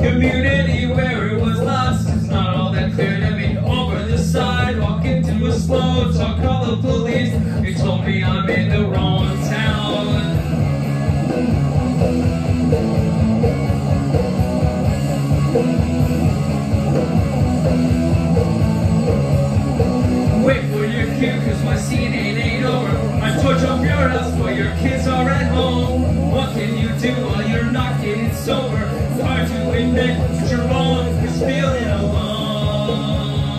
community where it was lost. It's not all that clear to me. Over the slow talk, call the police. They told me I'm in the wrong Wait for your cue, cause my scene ain't, over. I torch up your house while your kids are at home. What can you do while you're not getting sober? It's hard to admit that you're wrong, cause feeling alone.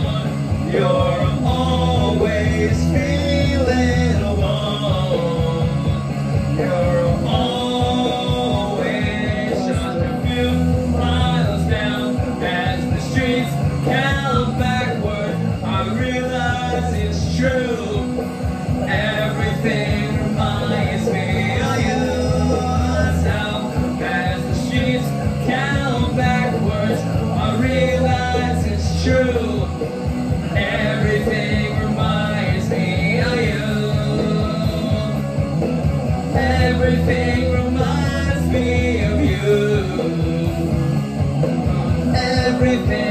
You're always feeling streets count backward. I realize it's true. Everything reminds me of you. Now, as the streets count backwards, I realize it's true. Everything reminds me of you. Everything reminds me of you. Everything